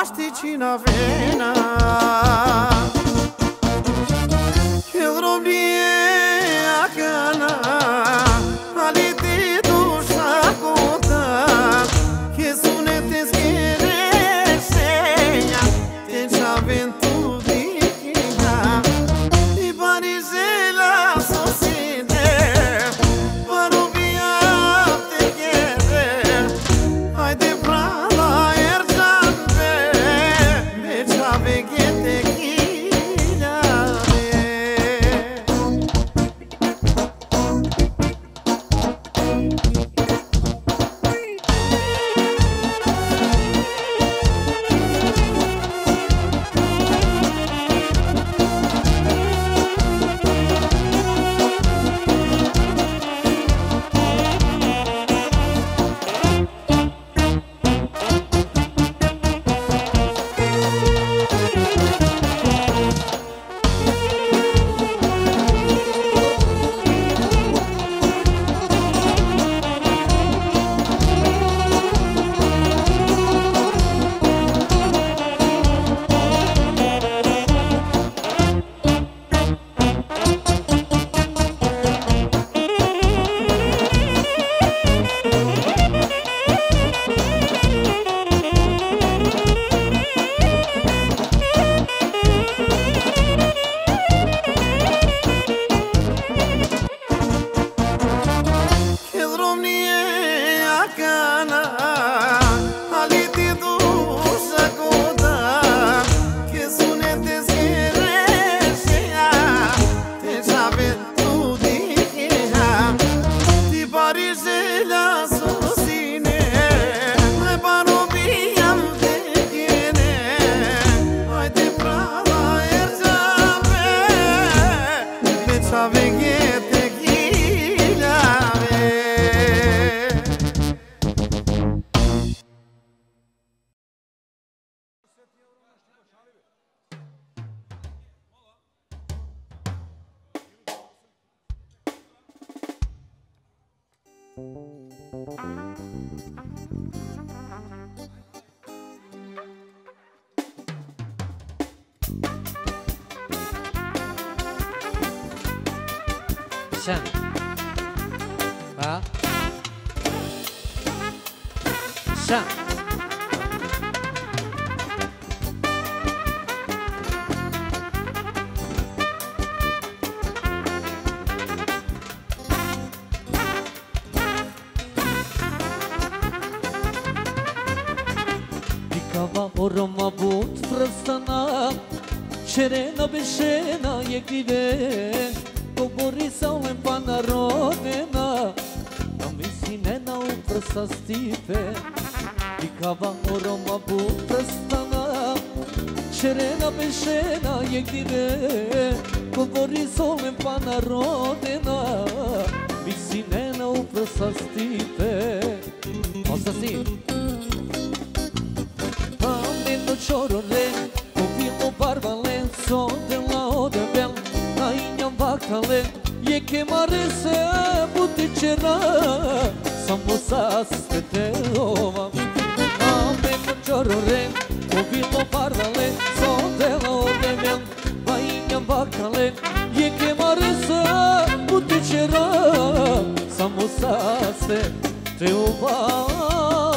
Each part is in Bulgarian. astici novena. Eu roubei 가, 샤. Дикава орама бут връстана, черена беше на егиде, говори за лемпа народена. Minena u prsa stipe I kava oroma bu e, Čerena bešena je gdje Govori zovem pa narodena Visinena u prsa stipe Osta si Pameno čorore Ovi obarvale Sodela odebel A am vakale Jeke marese butiče na Samo sastete ovam A me kočarore Ovilo barvale Sodela odemel Pa injam vakale Jeke marese butiče na Samo sastete ovam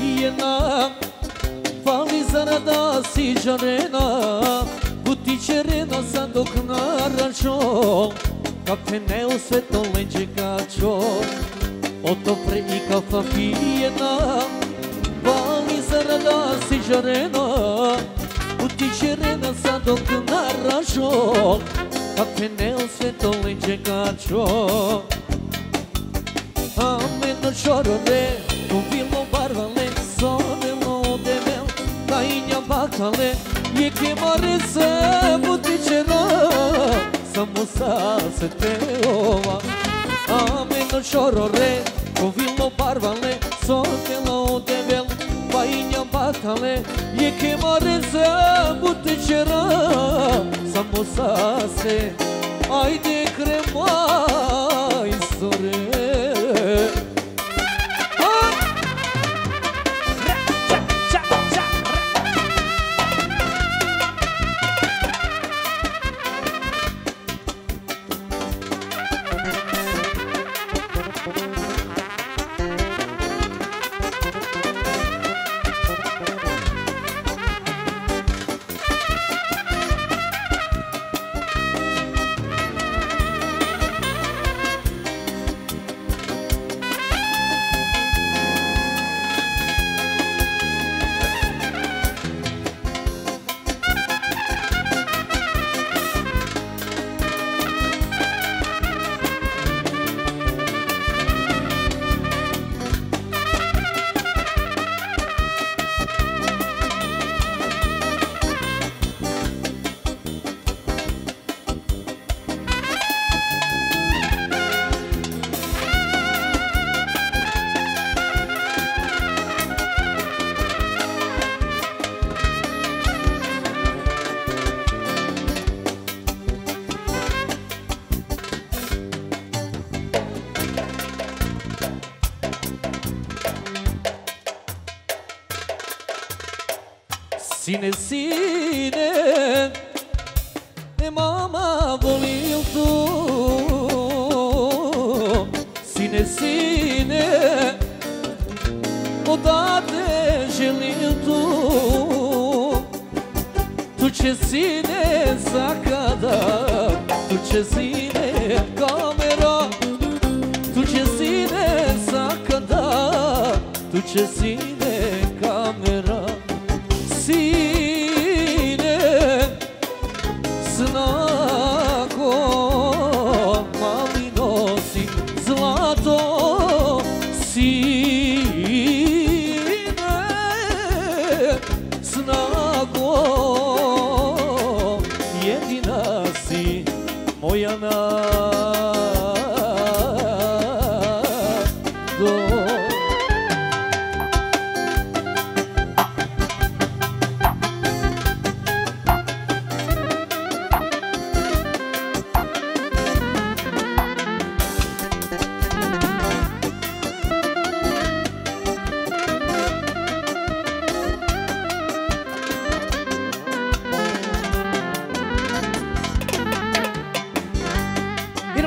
一眼。Sine, sine Mama volim tu Sine, sine Odată želim tu Tu ce sine sacada, Tu ce sine camera Tu ce sine sacada, Tu ce sine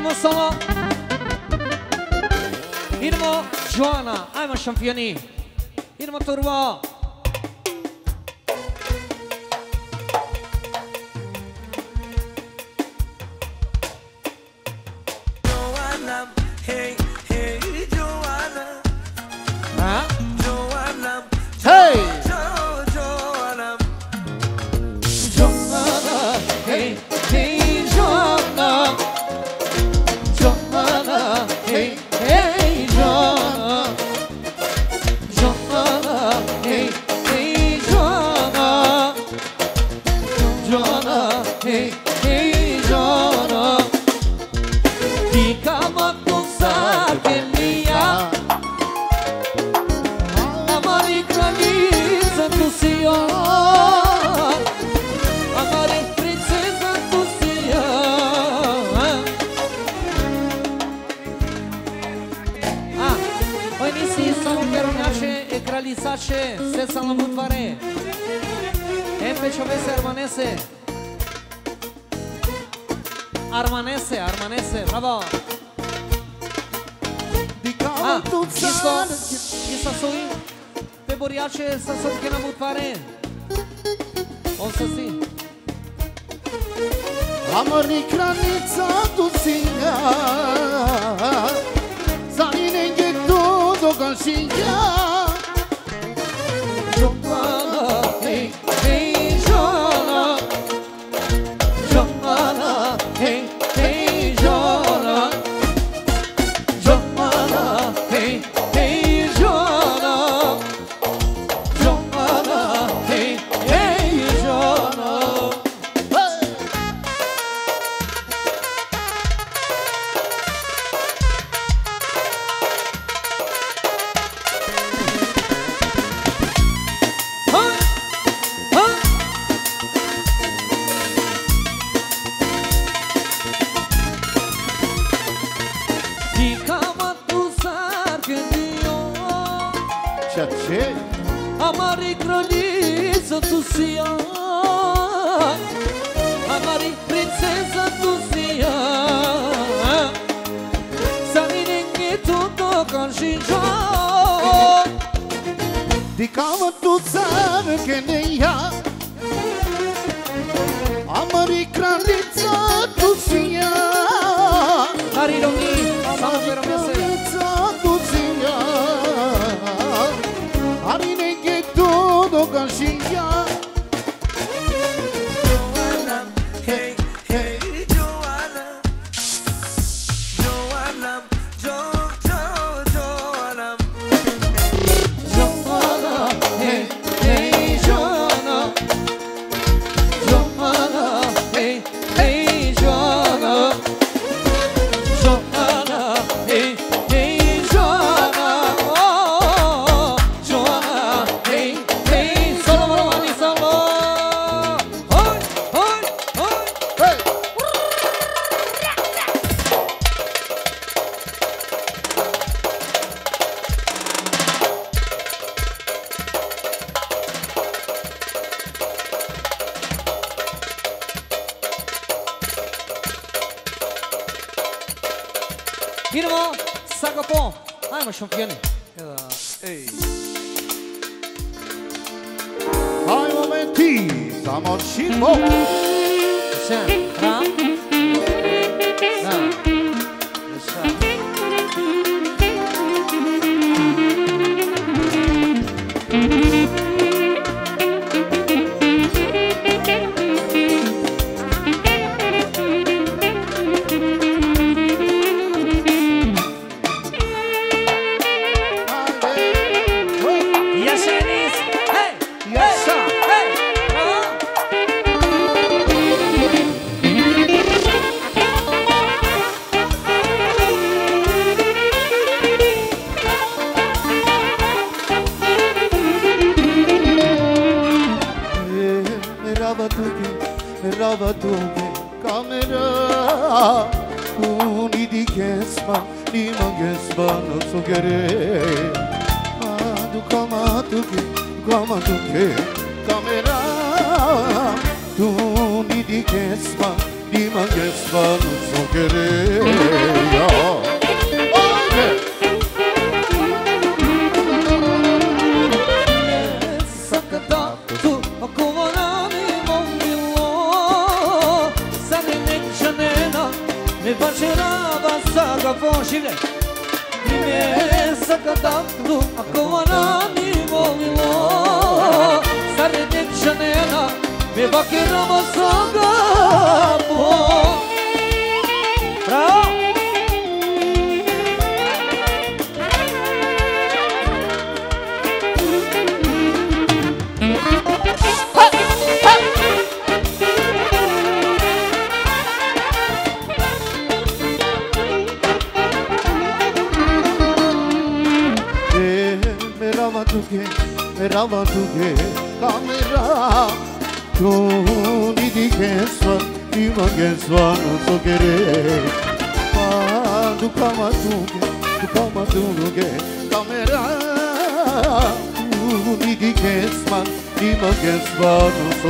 Irmo Samo. Irmo Joana. Ajmo šampioni. Irmo Turbo. tu akovana mi volilo Sare devçanena me bakirama saga po Bravo! tuge, rava tuge, kamera. Toni di keswa, ima keswa no so Pa du kama tuge, du kama tuge, kamera. Toni di keswa, ima keswa no so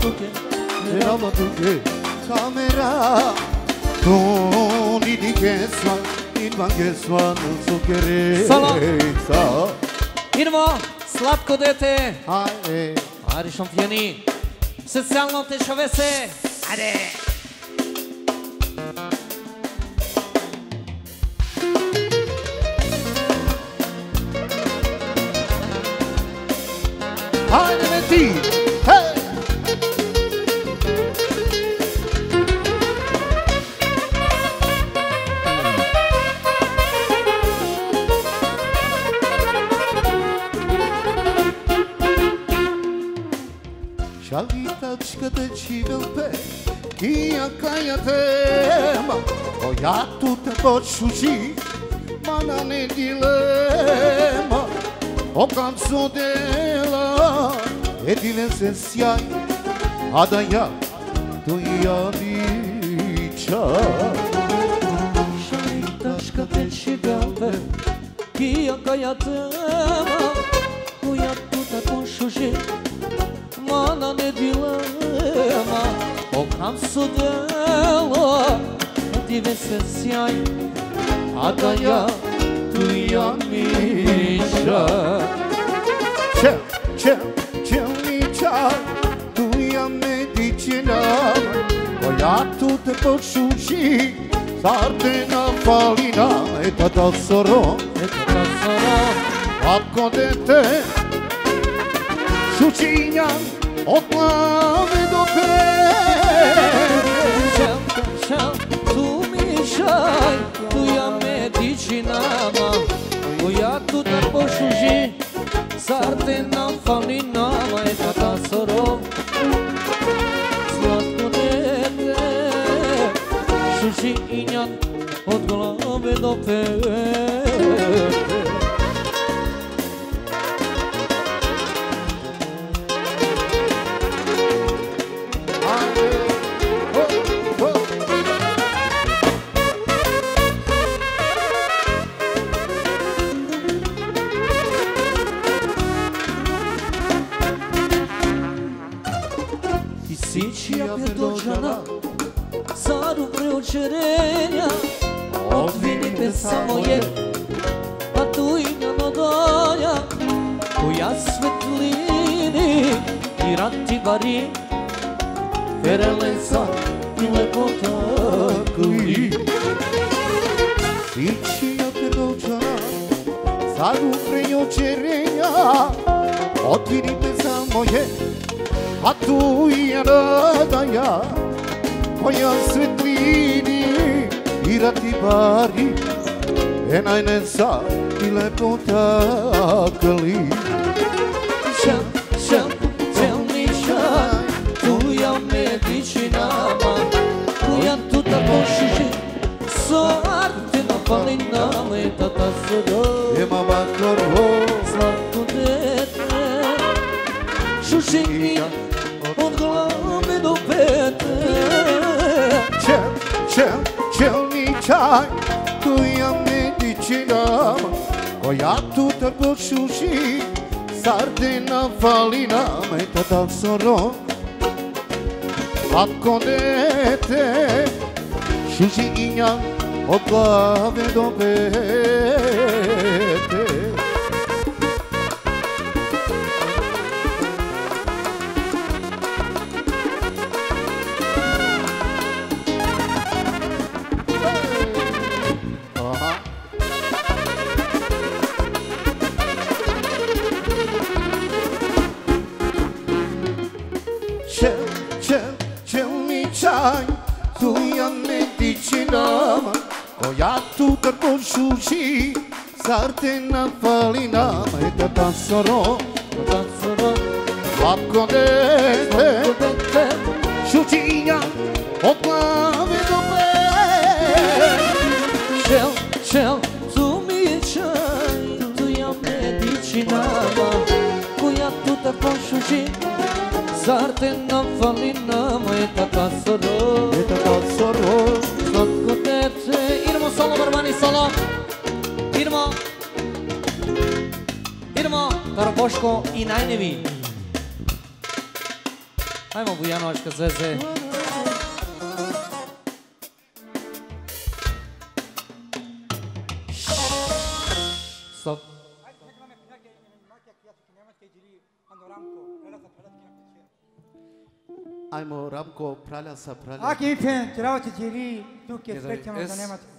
Tuke, Merhaba Tuke, Kamera Toni di Kesva, Irma Kesva, Sukere Salam Ирма, сладко дете! Хайде! Хайде, шампиони! Социалната шовесе! Хайде! tema Която те почужи, mana ne дилема O canso dela é de licenciar A danhar do Iavicha Şahintaş kapel şigape Kia kayatema Kuyat tuta konşuşi Mana ne dilema Там судило дивися сяй, а да я твоя міча. Чел, чел, чел міча, твоя медичина, която те почуши, сардена фалина, ета да соро, ета да соро, ако дете, шучиня, от главе до пера. nothing. ja Otvirite za moje A tu je rada ja Moja svetlini I rati bari E najnesa I lepo takli Šan, šan Tuja medicina, tuja tuta pošiži, soj чай, коя медичина, която търпошуши, сардина валина, мета е да соро. Ако дете, шуши иня, от главе до бе. suci, sarte na falina, mai da tansoro, da tansoro, slabko dete, šučinja, od glave do pe, cel, cel, tu mi je tu ia medicina, cu ia tu te šuši, zar te na falina, mai da tansoro, и най-неви. Хаймо, Бояновашка звезде. Стоп. Ajmo, Ramko, pralja sa pralja. Aki, fen, treba će djeli, tu kje srećemo da nemate.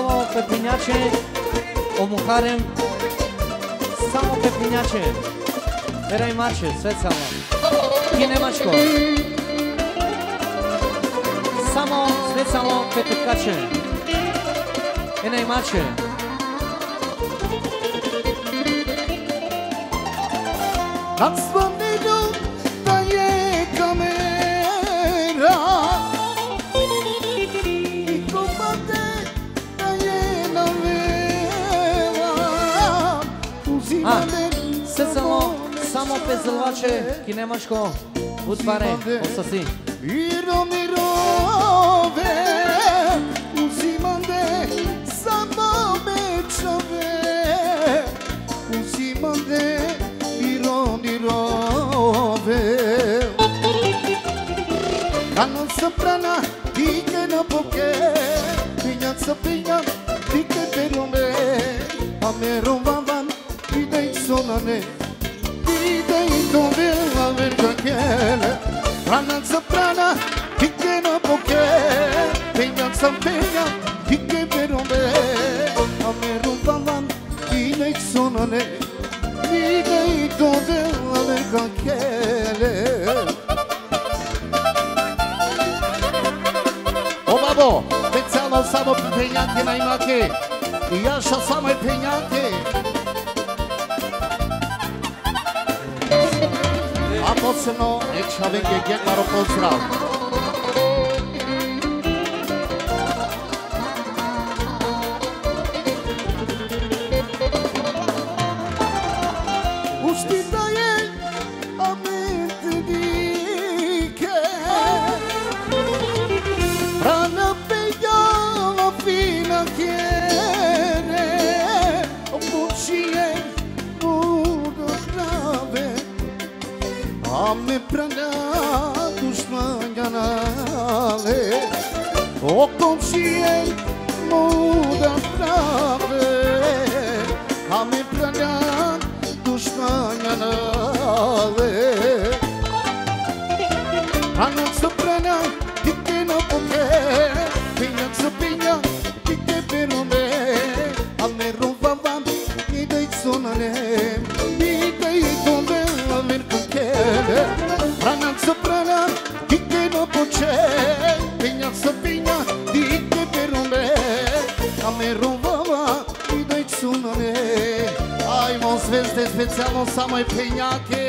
само пепиняче, омухарен, само пепиняче. Верай маче, свет само. И немачко. Само, свет само пепекаче. И немаче. Танцвам samo pezovače, ki nemaško udbare osasi. Iro mirove, uzimande, samo mečave, uzimande, iro mirove. Kanon soprana, dike na boke, pinjan sa pinjan, dike belome, a merom vam vam, idej sonane, ele Ranan soprana, pique no boque Peñan san peña, pique verome Ameru balan, ginek sonane Nidei dode alergan kele Obabo, pezzalo samo peñante naimake Yaşa samo peñante Մոցնո, Էքշավեն Գեգեն Կարոպոց Ռավ։ me rumbava e doi sunone Ai, mos veste specialno samo je penjake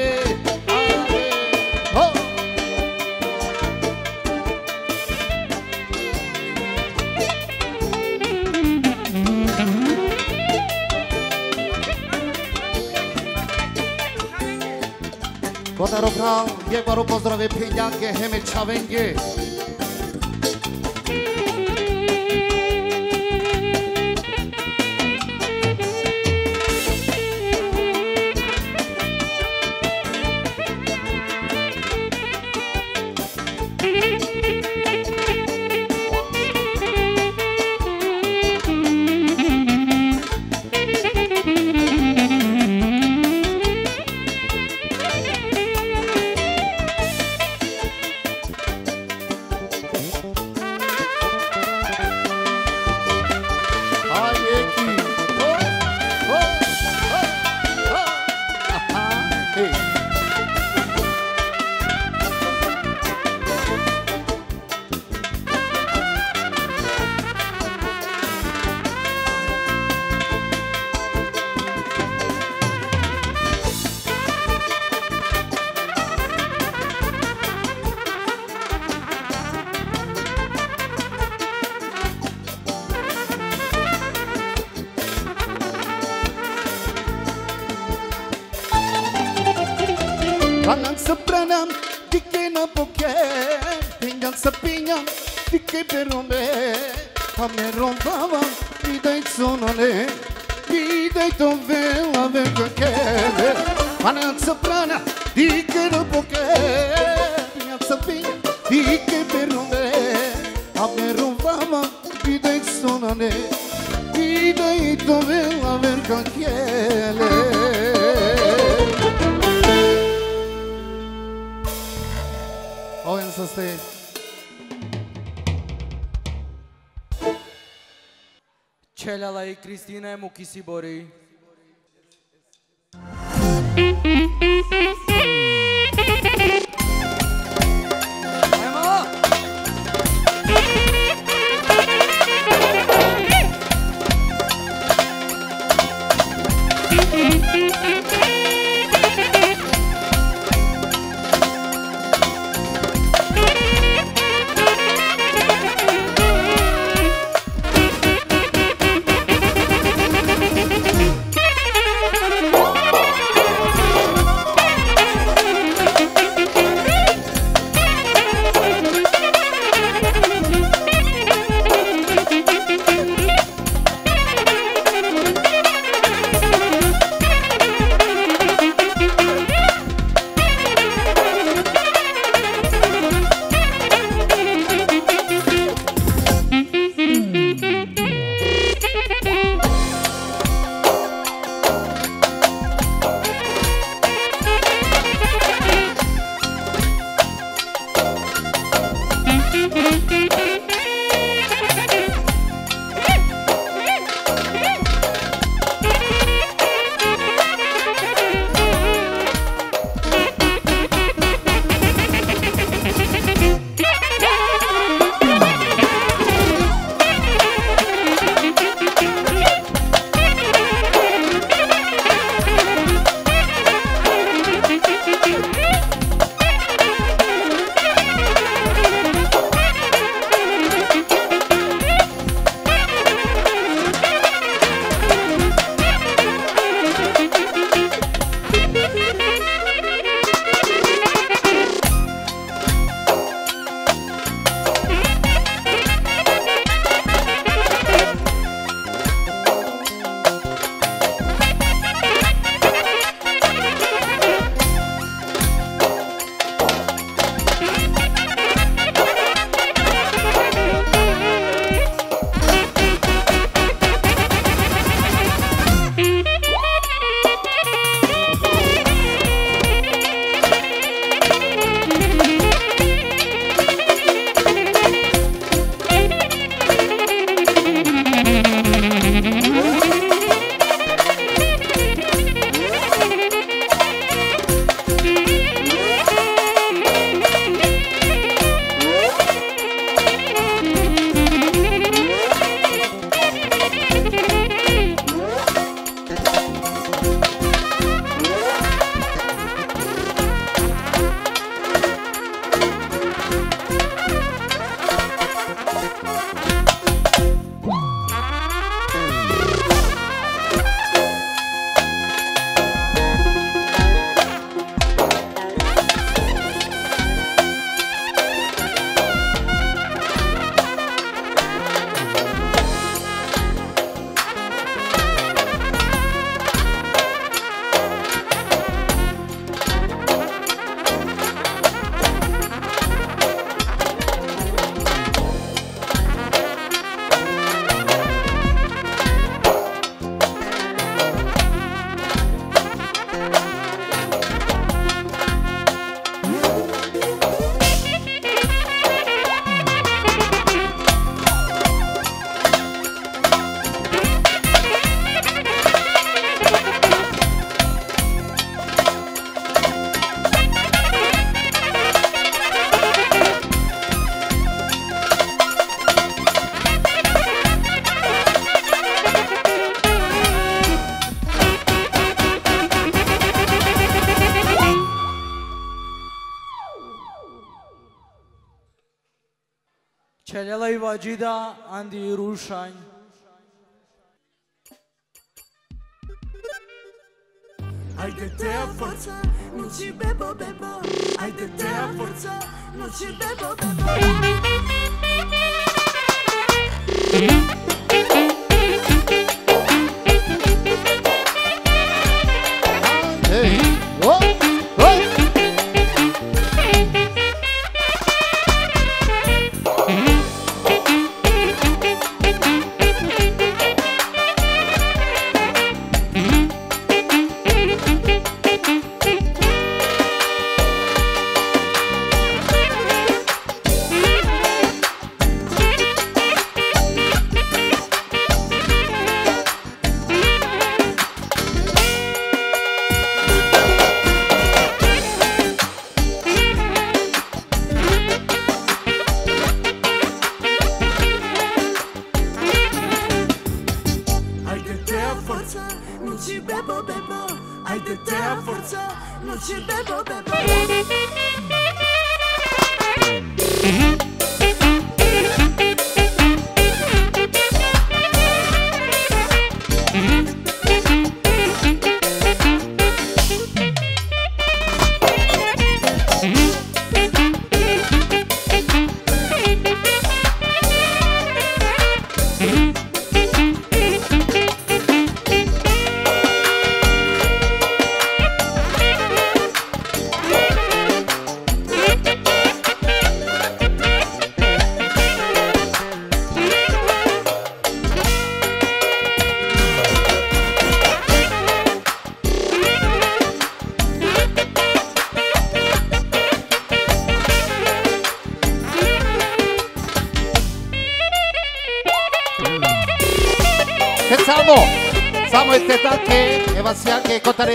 Kotarov Kral, Jegvaru pozdrave penjake, heme čavenje किसी Sajida and the Ai de te forță, nu ci bebo, bebo de te forță, nu ci bebo, bebo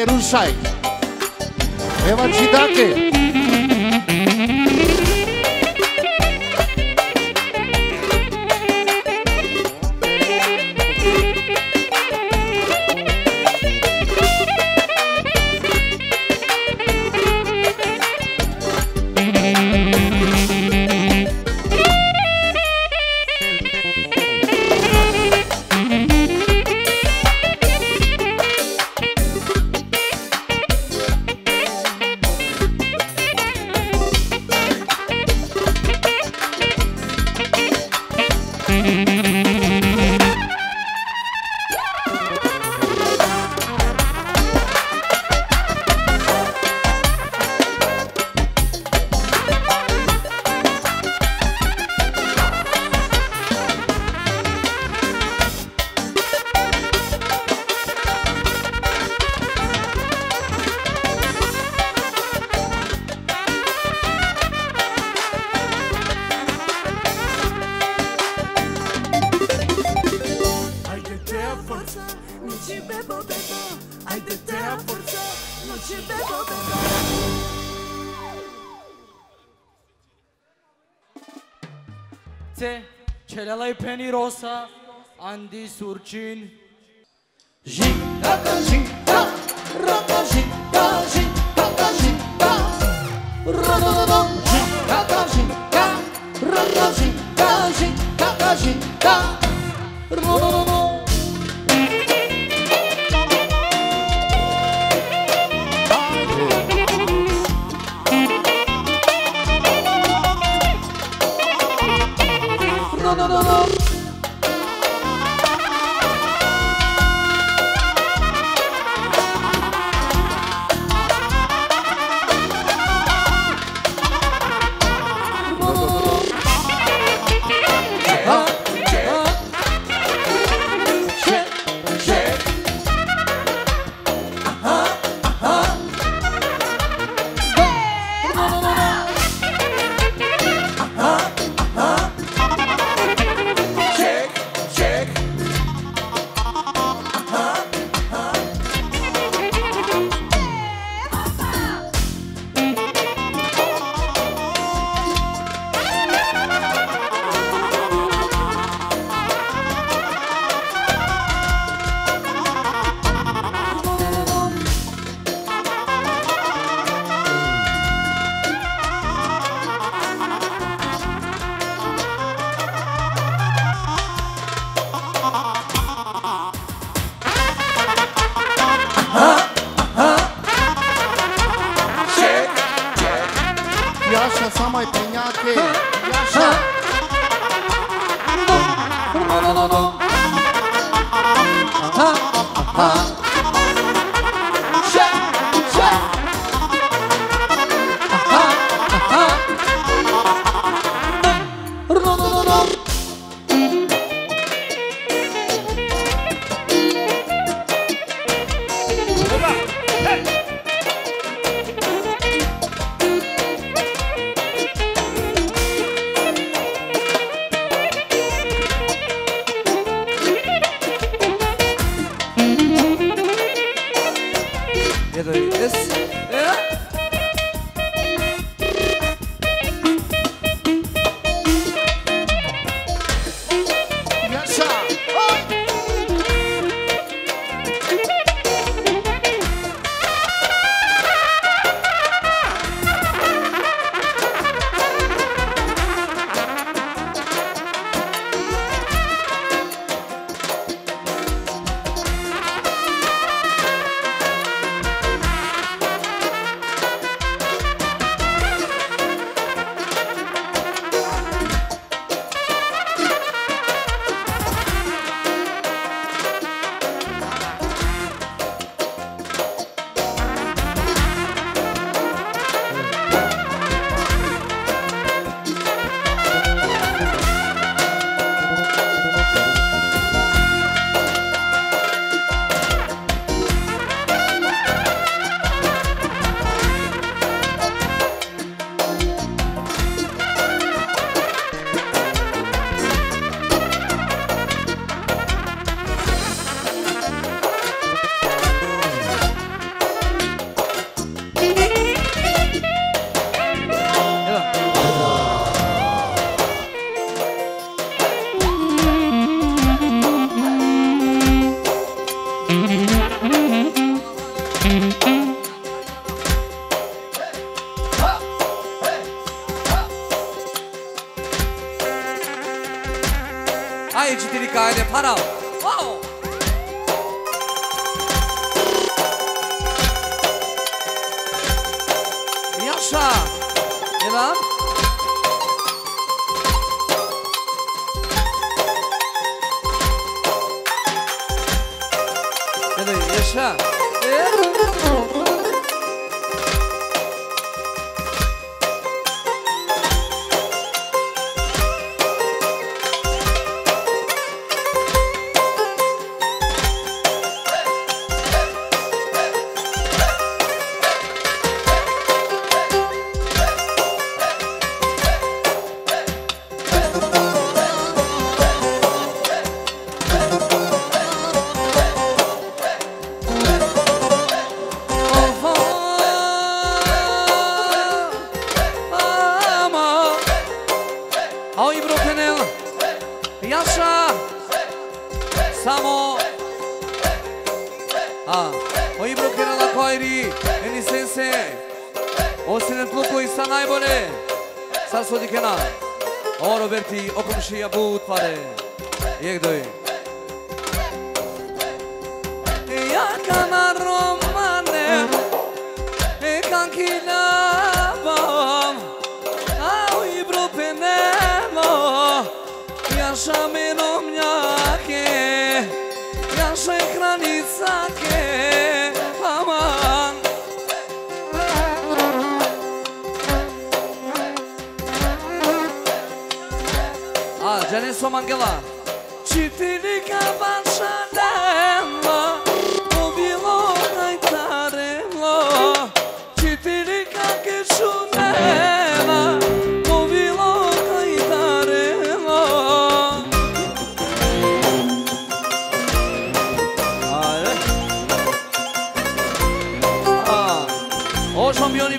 Jerusalem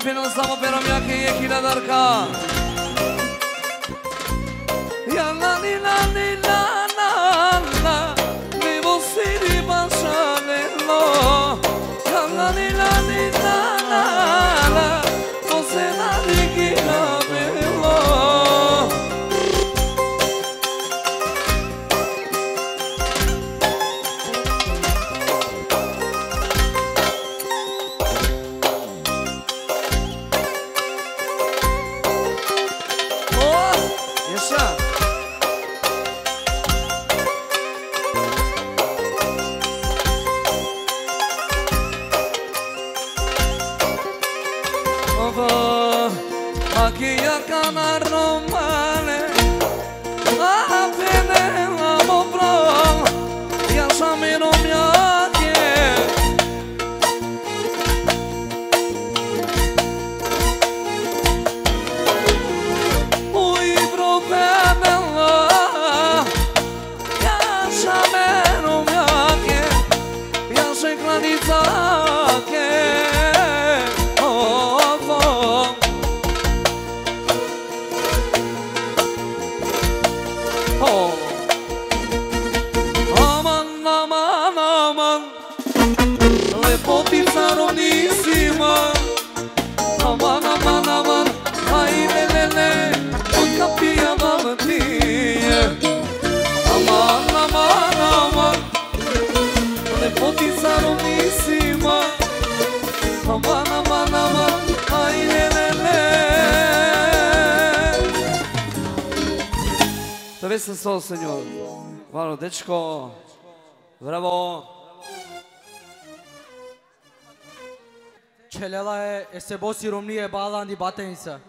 finanzamo per la mia che è chi la darca се боси Ромнија е баланди батеница.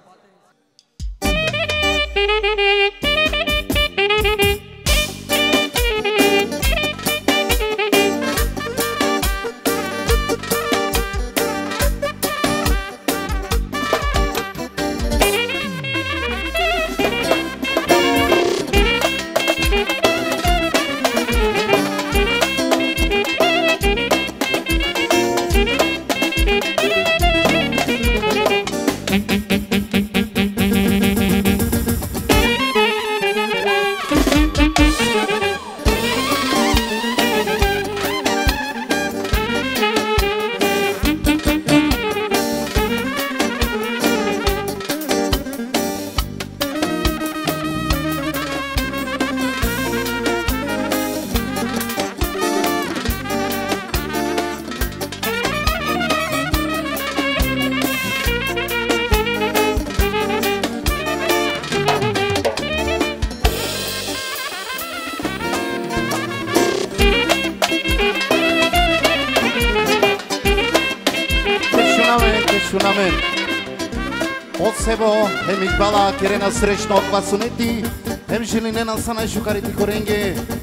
srećno od eti, uneti Em şu kariti nas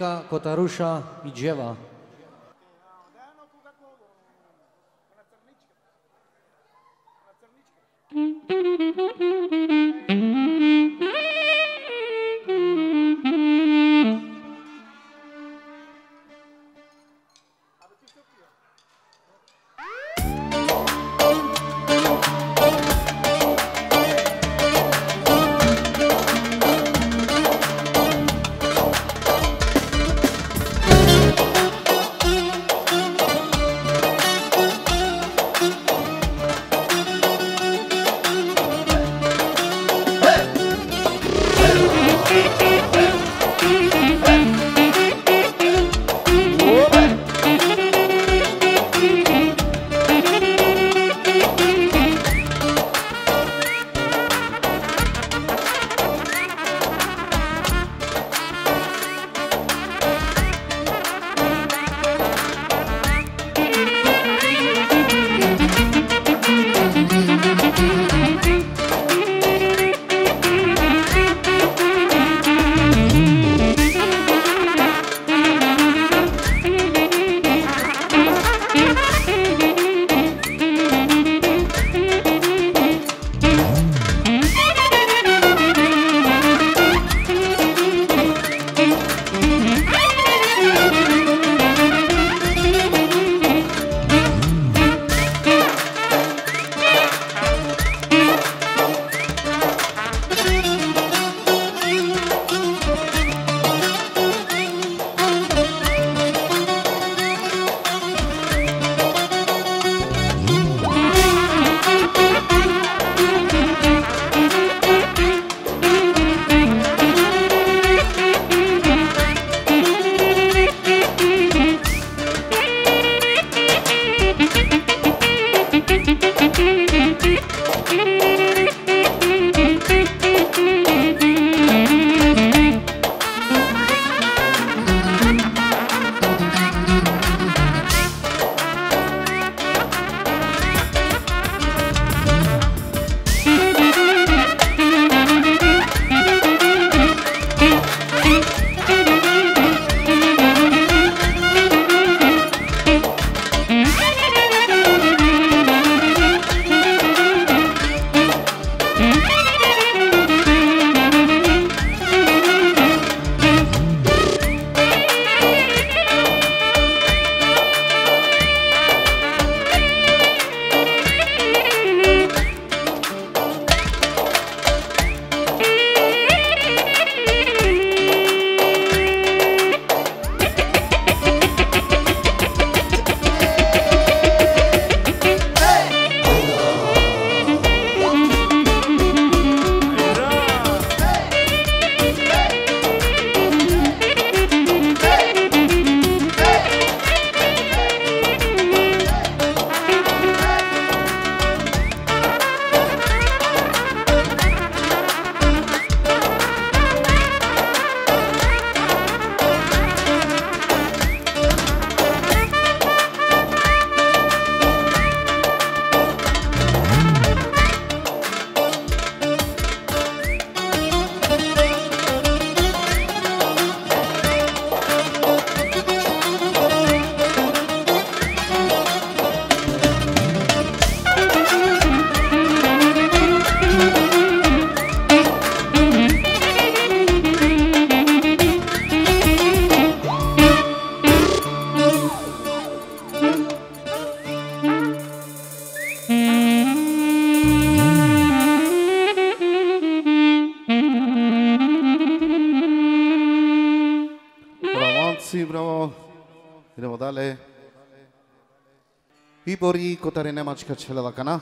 Mieszka, Kotarusza i Dziewa. Idemo dalje. Ibor i Kotarine Mačka Čelava Kana.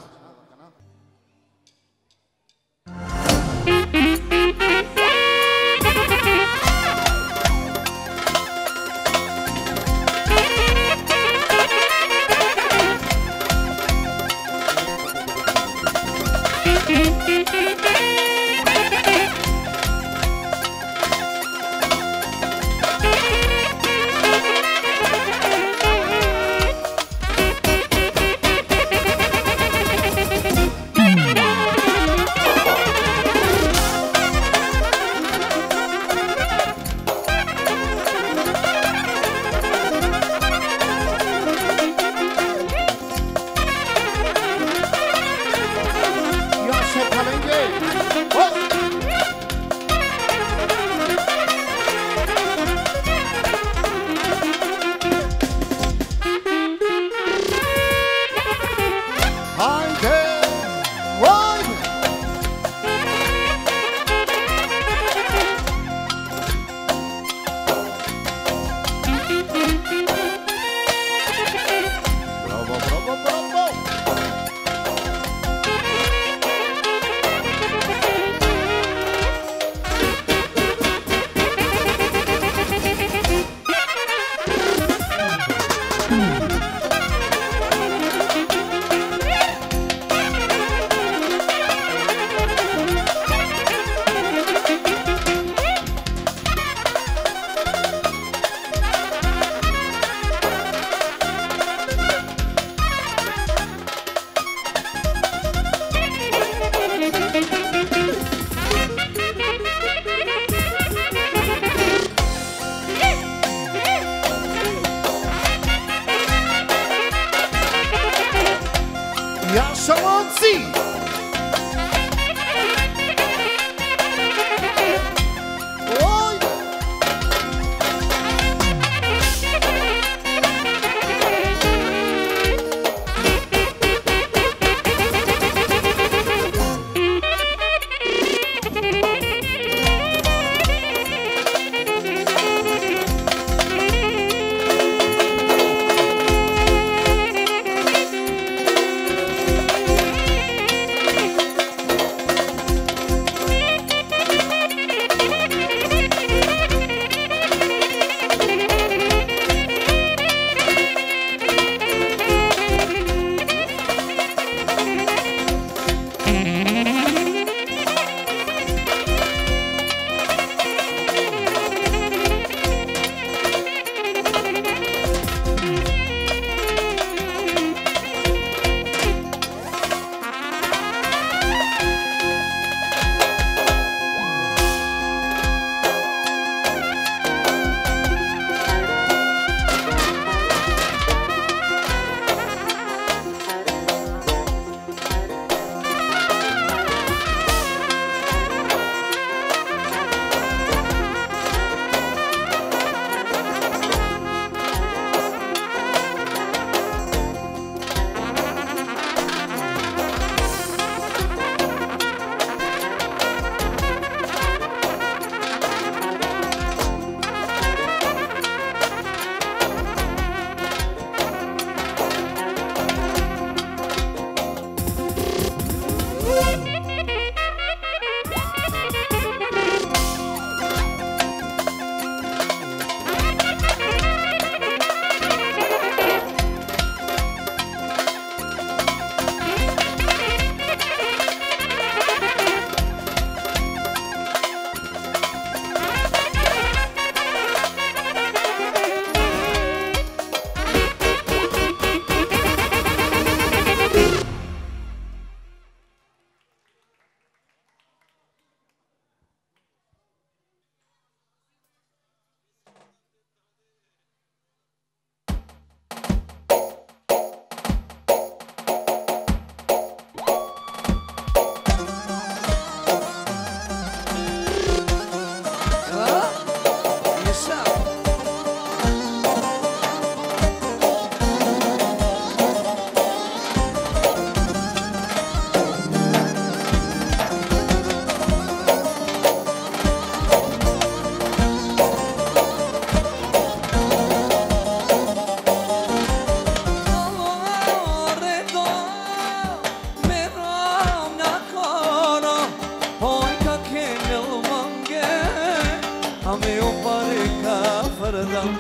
meu pare ca fărădam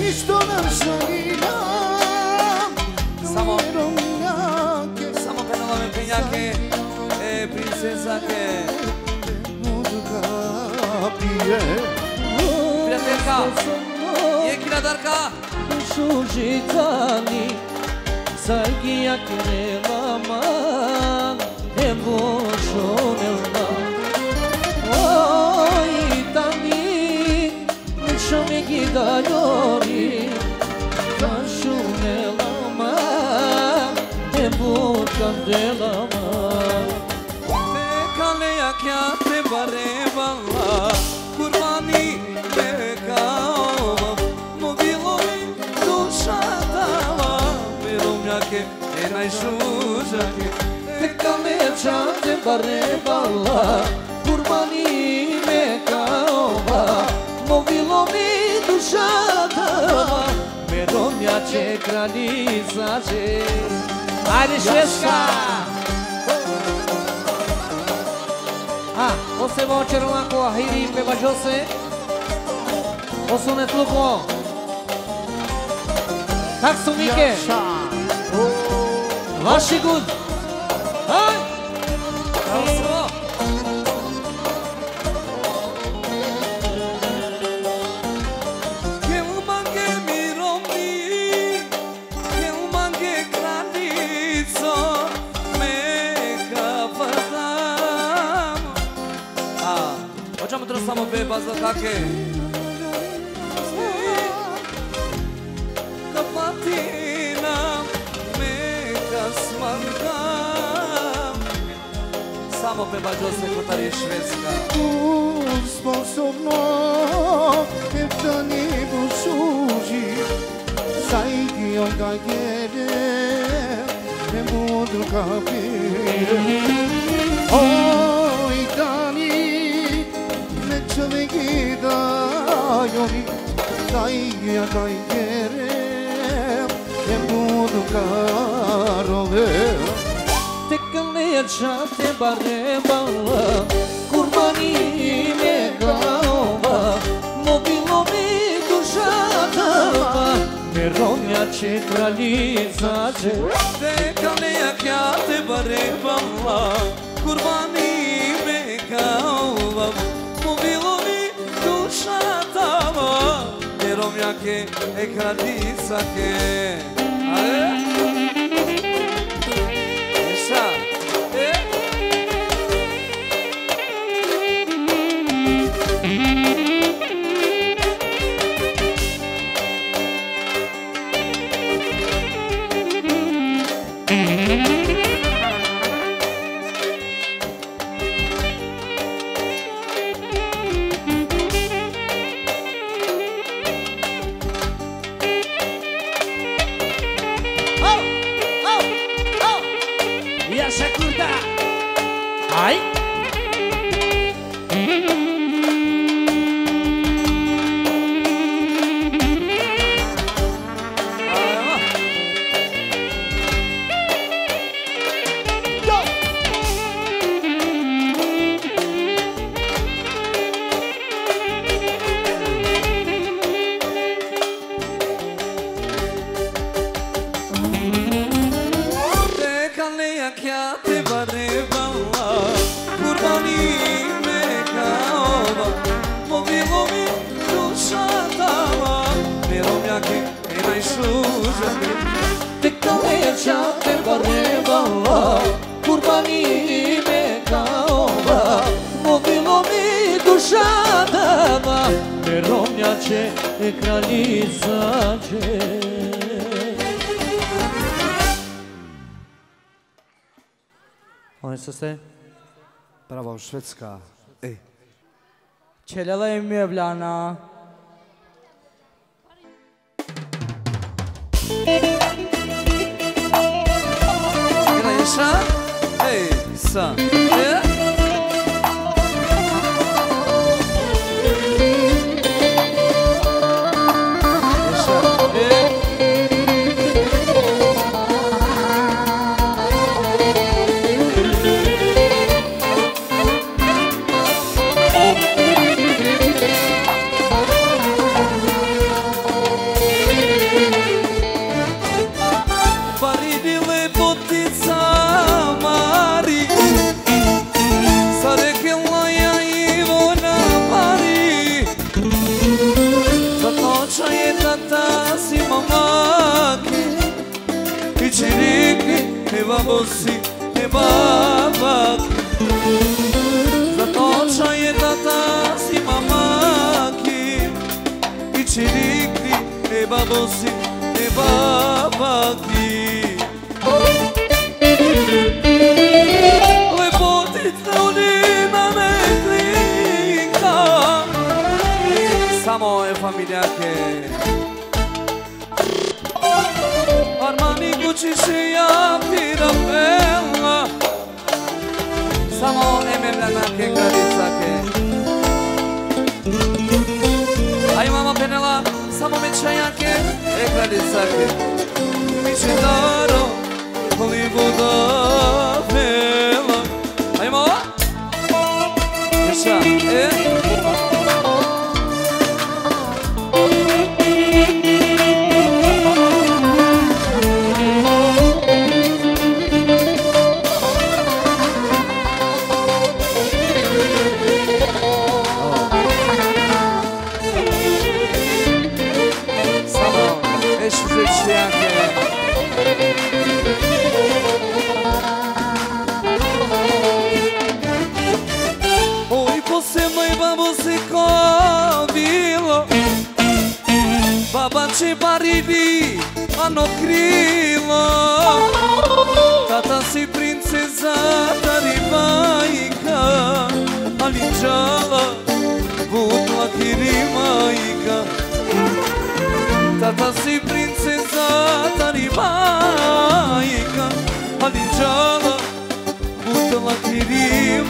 Nisto nașanina Samo Samo că nu am o că E princesa că Piraterca E kiratarca Shujitani Sargia kirelama Evo shonelna Në gjitha njëri Në shumë në lëma Në butë këndelëma Në te kaleja kja te barebala Kurmani me ka ova Në bilo e duqa dala Në ke e në shumë zake Në te kaleja kja te barebala Kurmani me ka ova Në bilo Niciodată Medo domnia ce granița ce Haide și ăsta Ah, você vai tirar uma corrida e pegar você. O som é tudo bom. Tá sumindo. Vashi chegou kakek Kepatina Mekasmanka Samo pevađo sekretarije Švedska Sposobno Hep da ne posuđi Saygı yoga gerek Ne budur kabir Oh Ida uni sai ya kaiere em mundo carolea te que me achou de baramba kurmani me cava movi movi do chão me rompia centraliza de te que me apia te baramba kur rakhe ek hadis sakhe çeskë e çelala emëv blana babosi e babaki Zatoča je tatasi mamaki I čirikli e babosi e babaki Lepotica unina ne klinka Samo je familijake Armani Gucci that is happening. We should love.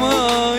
Oh.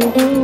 Mm-hmm.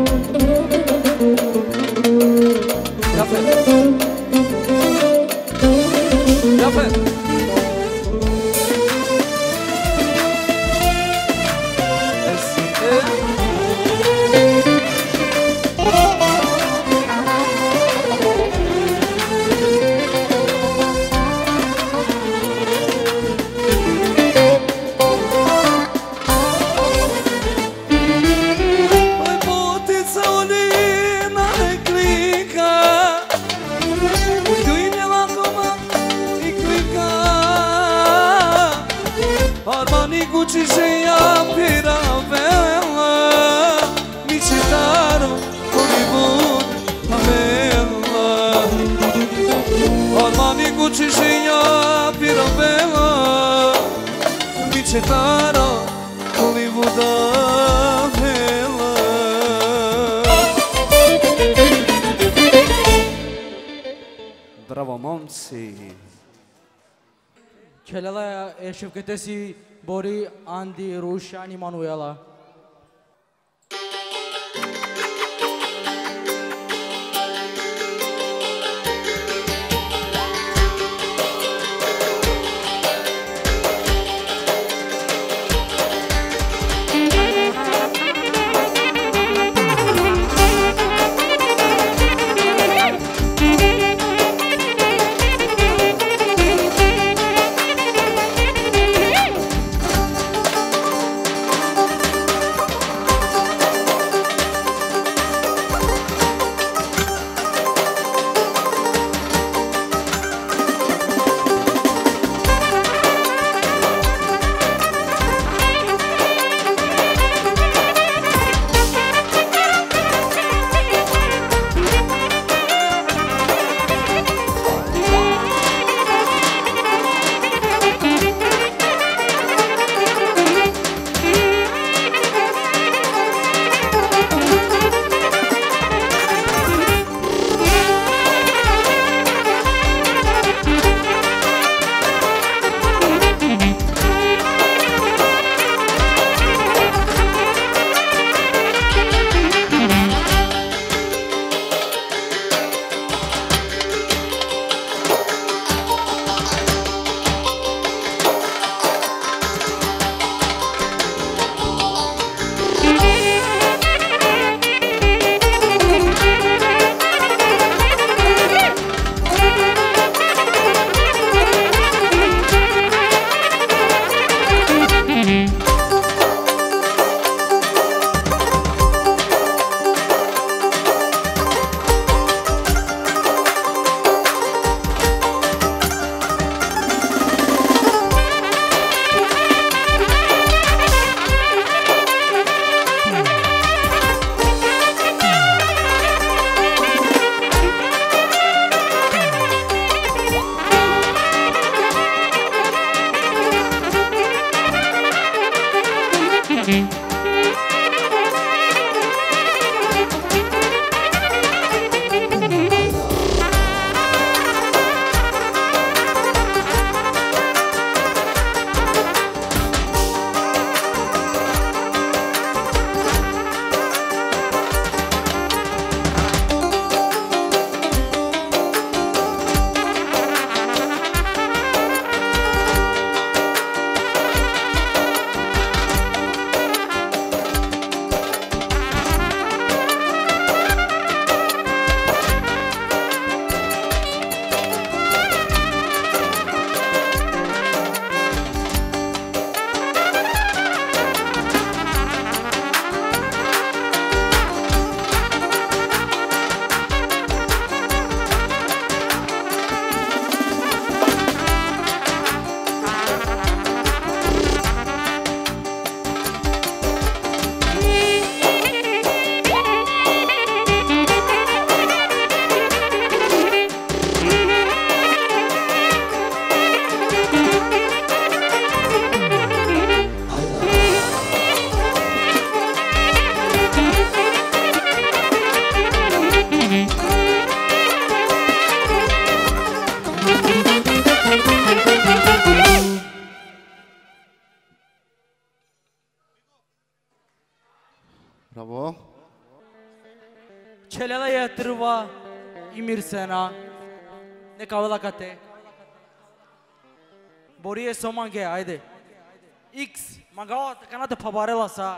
gente manghe, haide. X, m a n g ă a i t că n-a d a pabarela sa.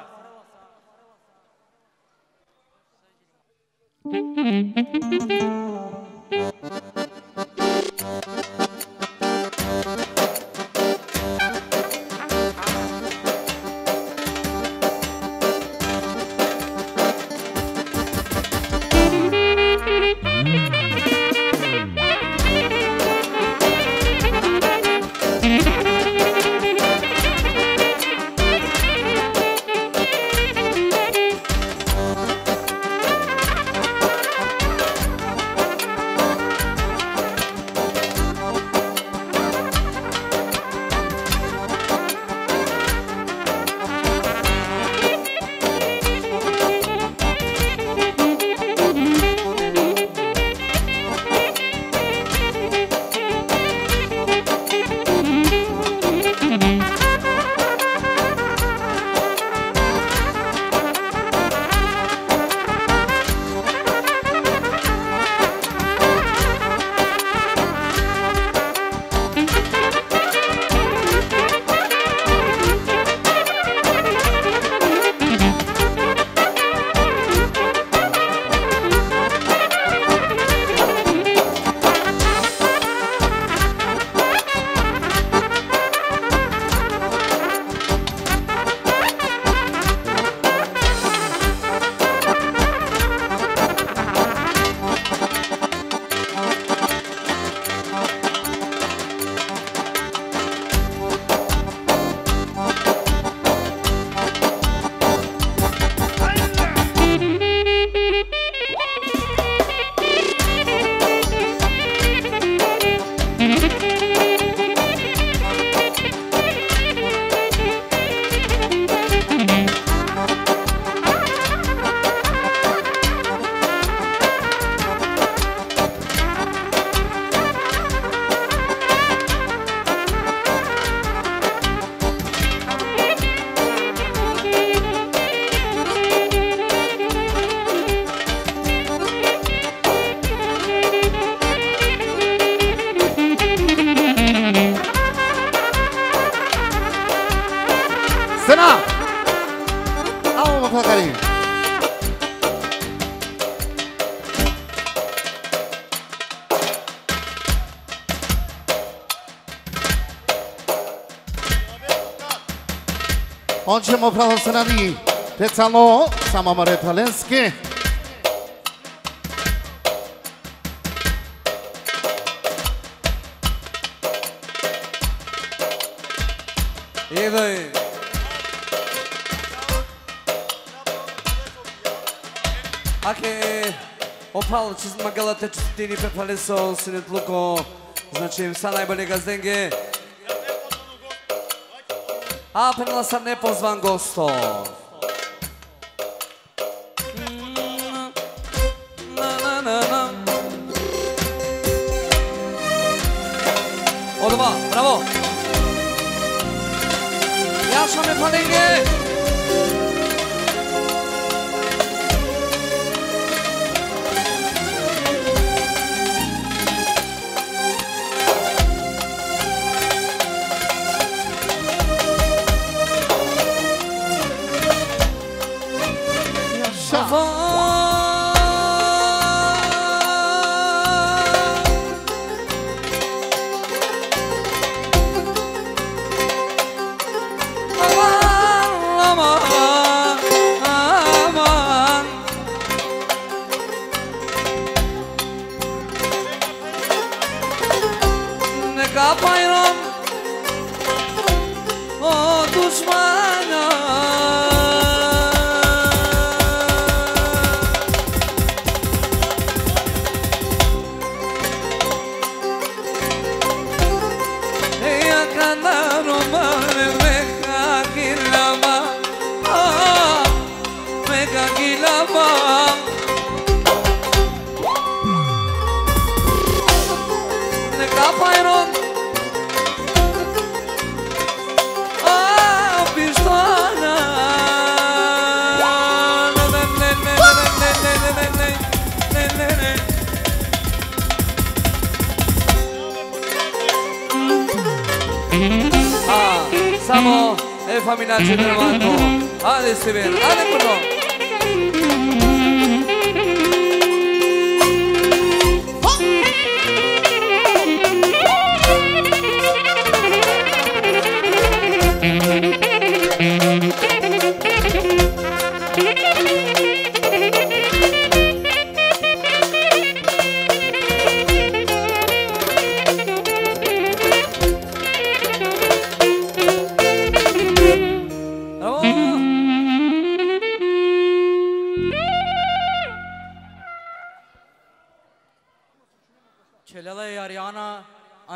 strani Tecalo, sama Mare Talenski. Идвай! Аке, опал, че магала тече стени препален со синет луко. Значи им са най-бъде газденге. Apenala sam nepozvan gostom.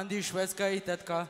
Andy, švédská její tetka,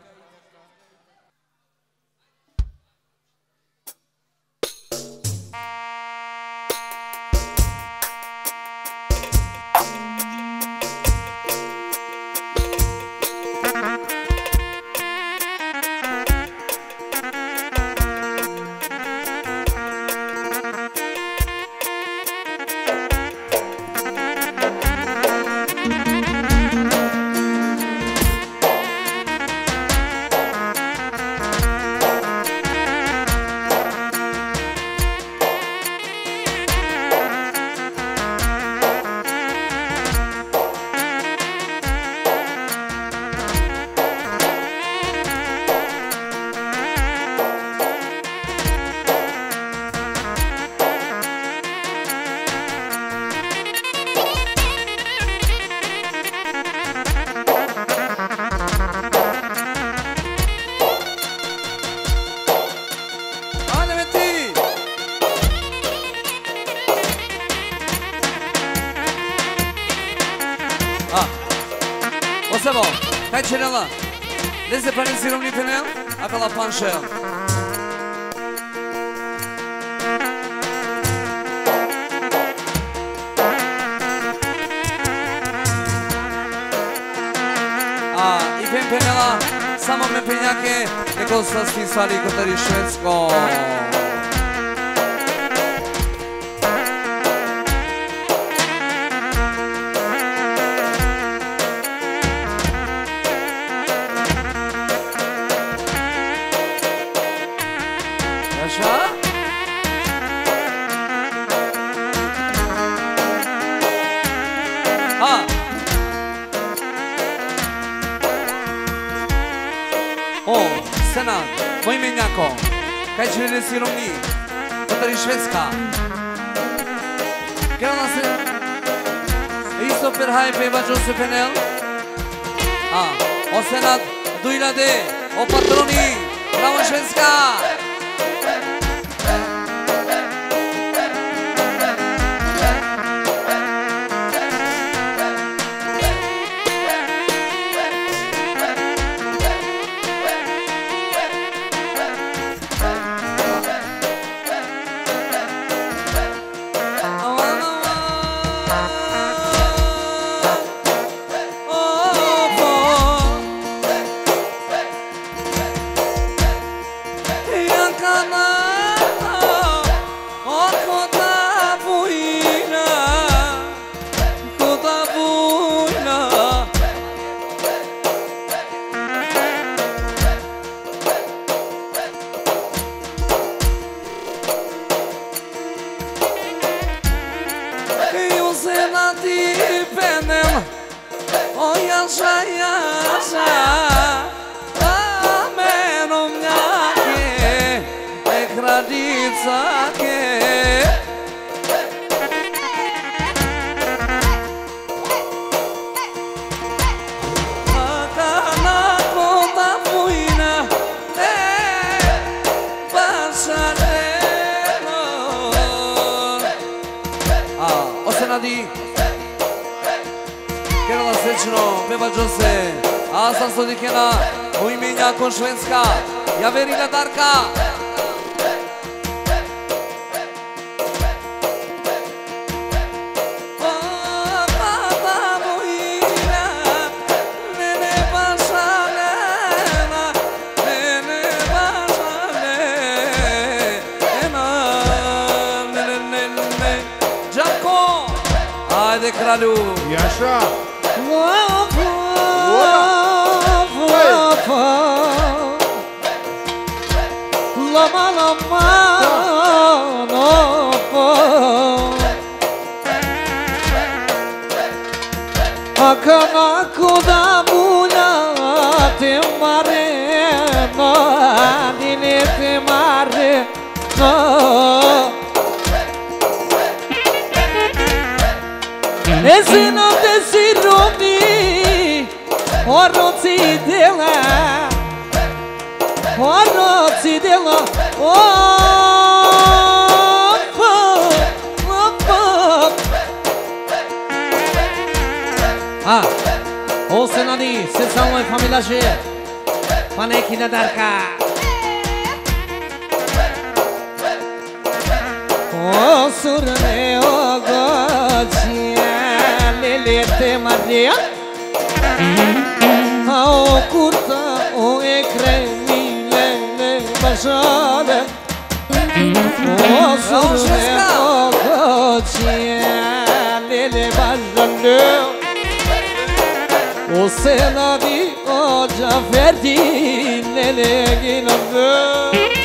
سرمه و گوچیان لیلیت مریا او کرتا او اکرمی لیلی بشاده او سرمه و گوچیان لیلی بشاده او سنادی او جفردی لیلی گیلنده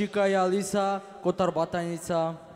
Шика и Алиса Котарбатаница.